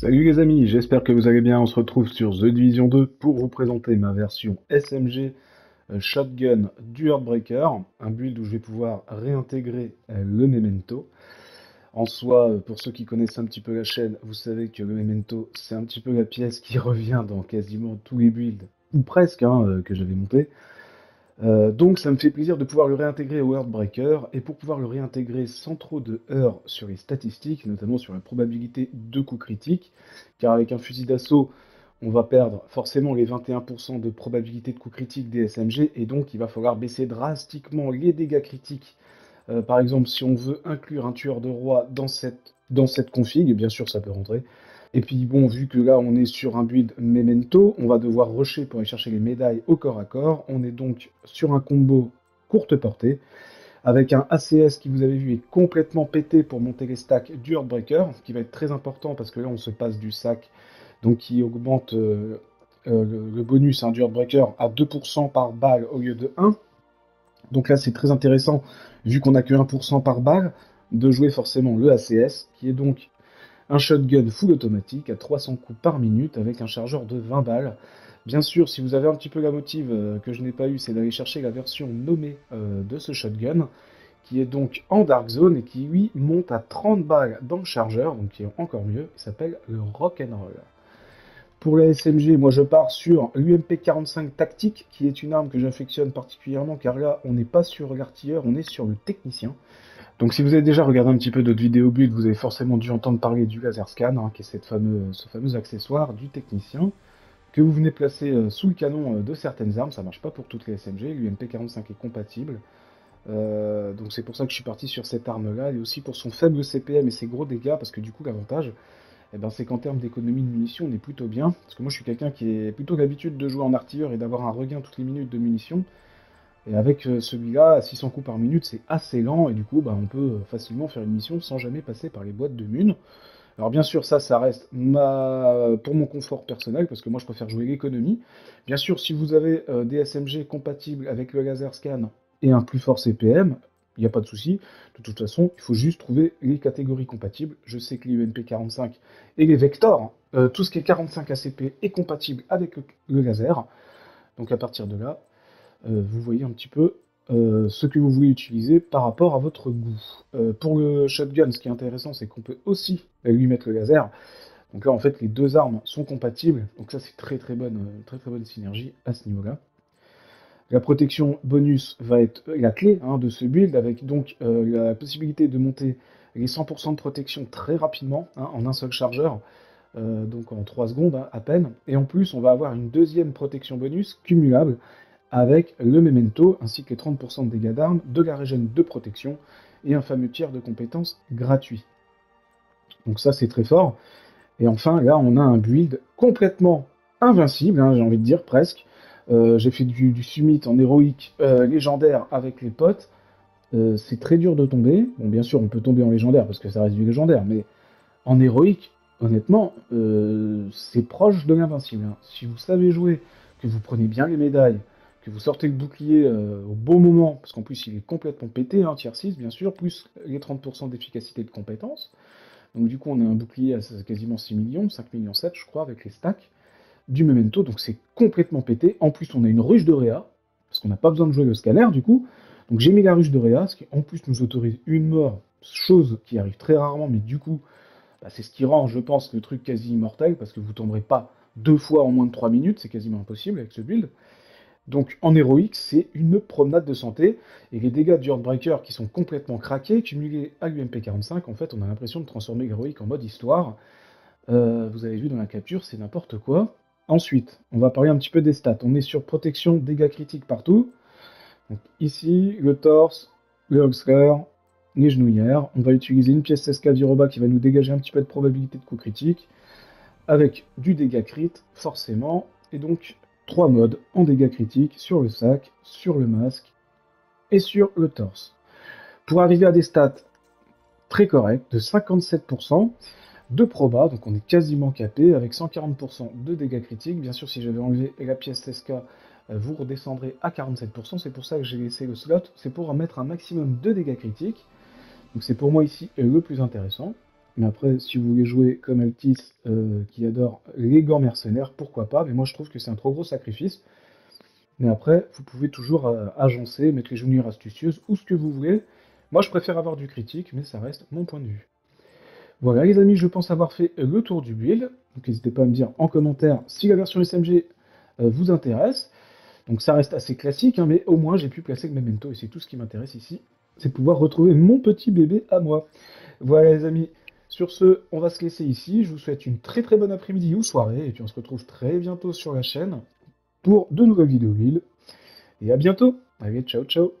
Salut les amis, j'espère que vous allez bien. On se retrouve sur The Division 2 pour vous présenter ma version SMG euh, Shotgun du Heartbreaker, un build où je vais pouvoir réintégrer euh, le Memento. En soi, euh, pour ceux qui connaissent un petit peu la chaîne, vous savez que le Memento, c'est un petit peu la pièce qui revient dans quasiment tous les builds, ou presque, hein, que j'avais monté. Euh, donc ça me fait plaisir de pouvoir le réintégrer au Heartbreaker, et pour pouvoir le réintégrer sans trop de heurts sur les statistiques, notamment sur la probabilité de coup critique, car avec un fusil d'assaut, on va perdre forcément les 21% de probabilité de coup critique des SMG, et donc il va falloir baisser drastiquement les dégâts critiques. Euh, par exemple, si on veut inclure un tueur de roi dans cette, dans cette config, bien sûr ça peut rentrer, et puis bon, vu que là on est sur un build Memento, on va devoir rusher pour aller chercher les médailles au corps à corps. On est donc sur un combo courte portée, avec un ACS qui vous avez vu est complètement pété pour monter les stacks du Heartbreaker, ce qui va être très important parce que là on se passe du sac, donc qui augmente euh, euh, le, bonus hein, du Heartbreaker à 2% par balle au lieu de 1. Donc là c'est très intéressant, vu qu'on n'a que 1% par balle, de jouer forcément le ACS, qui est donc un shotgun full automatique à 300 coups par minute avec un chargeur de 20 balles. Bien sûr, si vous avez un petit peu la motive euh, que je n'ai pas eu, c'est d'aller chercher la version nommée euh, de ce shotgun, qui est donc en Dark Zone et qui lui monte à 30 balles dans le chargeur, donc qui est encore mieux, il s'appelle le Rock'n'Roll. Pour la SMG, moi je pars sur l'UMP 45 tactique, qui est une arme que j'affectionne particulièrement, car là on n'est pas sur l'artilleur, on est sur le technicien. Donc si vous avez déjà regardé un petit peu d'autres vidéos build, vous avez forcément dû entendre parler du laser scan, hein, qui est ce fameux accessoire du technicien, que vous venez placer euh, sous le canon euh, de certaines armes, ça marche pas pour toutes les SMG, l'UMP45 est compatible, euh, donc c'est pour ça que je suis parti sur cette arme-là, et aussi pour son faible CPM et ses gros dégâts, parce que du coup l'avantage, eh ben, c'est qu'en termes d'économie de munitions, on est plutôt bien, parce que moi je suis quelqu'un qui est plutôt l'habitude de jouer en artilleur et d'avoir un regain toutes les minutes de munitions, et avec euh, celui-là, à 600 coups par minute, c'est assez lent, et du coup, bah, on peut facilement faire une mission sans jamais passer par les boîtes de mun. Alors bien sûr, ça, ça reste ma... pour mon confort personnel, parce que moi, je préfère jouer l'économie. Bien sûr, si vous avez euh, des SMG compatibles avec le laser scan et un plus fort CPM, il n'y a pas de souci. De toute façon, il faut juste trouver les catégories compatibles. Je sais que les UMP 45 et les Vector, euh, tout ce qui est 45 ACP est compatible avec le laser. Donc à partir de là, euh, vous voyez un petit peu euh, ce que vous voulez utiliser par rapport à votre goût. Euh, pour le shotgun, ce qui est intéressant, c'est qu'on peut aussi lui mettre le laser. Donc là, en fait, les deux armes sont compatibles. Donc ça, c'est très très bonne, très très bonne synergie à ce niveau-là. La protection bonus va être la clé hein, de ce build, avec donc la possibilité de monter les 100% de protection très rapidement, hein, en un seul chargeur, donc en 3 secondes hein, à peine. Et en plus, on va avoir une deuxième protection bonus cumulable, avec le memento ainsi que 30% de dégâts d'armes, de la régène de protection et un fameux tiers de compétences gratuit. Donc ça c'est très fort. Et enfin là on a un build complètement invincible, hein, j'ai envie de dire presque. Euh, j'ai fait du, summit en héroïque euh, légendaire avec les potes. Euh, c'est très dur de tomber. Bon bien sûr on peut tomber en légendaire parce que ça reste du légendaire, mais en héroïque, honnêtement, c'est proche de l'invincible. Hein. Si vous savez jouer, que vous prenez bien les médailles, que vous sortez le bouclier euh, au bon moment, parce qu'en plus il est complètement pété, hein, tier 6 bien sûr, plus les 30% d'efficacité de compétences. Donc du coup on a un bouclier à quasiment 6 millions, 5 millions 7 je crois avec les stacks, du memento, donc c'est complètement pété. En plus on a une ruche de Réa, parce qu'on n'a pas besoin de jouer le scanner du coup. Donc j'ai mis la ruche de Réa, ce qui en plus nous autorise une mort, chose qui arrive très rarement, mais du coup bah, c'est ce qui rend je pense le truc quasi immortel, parce que vous tomberez pas deux fois en moins de 3 minutes, c'est quasiment impossible avec ce build. Donc en héroïque, c'est une promenade de santé, et les dégâts du Heartbreaker qui sont complètement craqués, cumulés à l'UMP45, en fait on a l'impression de transformer l'héroïque en mode histoire. Euh, vous avez vu dans la capture, c'est n'importe quoi. Ensuite, on va parler un petit peu des stats. On est sur protection, dégâts critiques partout. Donc ici, le torse, le Huxler, les genouillères. On va utiliser une pièce SK Viroba qui va nous dégager un petit peu de probabilité de coup critique, avec du dégât crit, forcément, et donc trois modes en dégâts critiques sur le sac, sur le masque et sur le torse. Pour arriver à des stats très corrects de 57% de proba, donc on est quasiment capé avec 140% de dégâts critiques. Bien sûr, si j'avais enlevé la pièce SK, euh, vous redescendrez à 47%. C'est pour ça que j'ai laissé le slot. C'est pour mettre un maximum de dégâts critiques. Donc c'est pour moi ici le plus intéressant. Mais après, si vous voulez jouer comme Altis, euh, qui adore les gants mercenaires, pourquoi pas. Mais moi, je trouve que c'est un trop gros sacrifice. Mais après, vous pouvez toujours euh, agencer, mettre les juniors astucieuses ou ce que vous voulez. Moi, je préfère avoir du critique, mais ça reste mon point de vue. Voilà, les amis, je pense avoir fait le tour du build. Donc, n'hésitez pas à me dire en commentaire si la version SMG euh, vous intéresse. Donc, ça reste assez classique, hein, mais au moins, j'ai pu placer le memento et c'est tout ce qui m'intéresse ici. C'est pouvoir retrouver mon petit bébé à moi. Voilà, les amis. Sur ce, on va se laisser ici. Je vous souhaite une très très bonne après-midi ou soirée. Et puis, on se retrouve très bientôt sur la chaîne pour de nouvelles vidéos build. Et à bientôt. Allez, ciao, ciao.